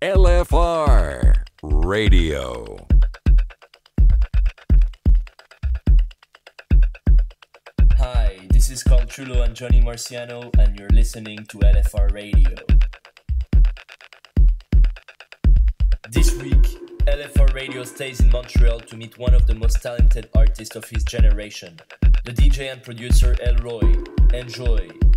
LFR Radio. Hi, this is Carl and Johnny Marciano, and you're listening to LFR Radio. This week, LFR Radio stays in Montreal to meet one of the most talented artists of his generation, the DJ and producer Ellroy. Enjoy!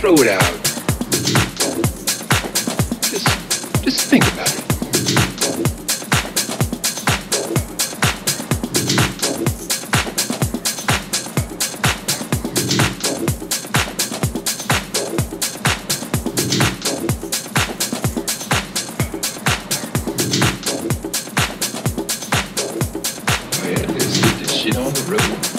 Throw it out. Just, just think about it. Oh yeah, let's this shit on the road.